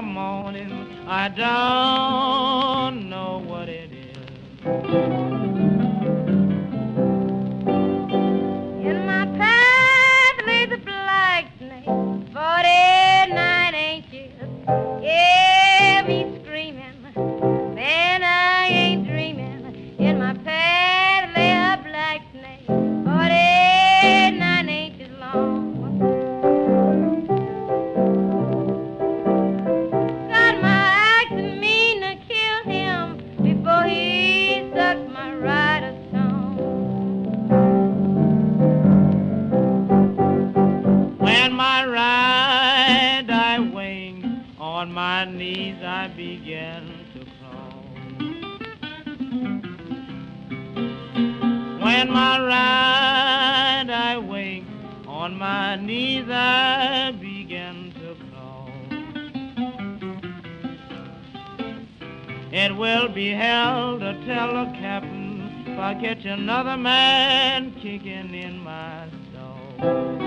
darling, I don't know what it is. In my path lays a black snake, forty-nine inches. Yeah, me screaming, man, I ain't dreaming. In my path lay a black snake, Ride I wing, on my knees I begin to crawl. When my ride I wing, on my knees I begin to crawl. It will be hell to tell the captain if I catch another man kicking in my stall.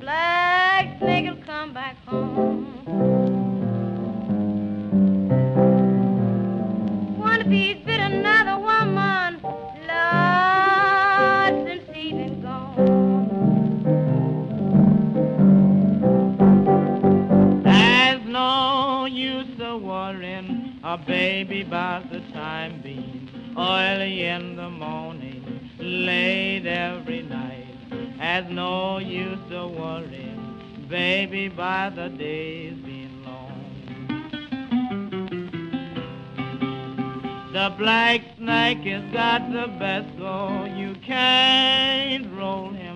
Black snake will come back home. Another woman, Lord, since he's been gone. There's no use of worrying a baby about the time being. Early in the morning, late every night. There's no use to worrying, baby, by the days being long. The black snake has got the best go. You can't roll him.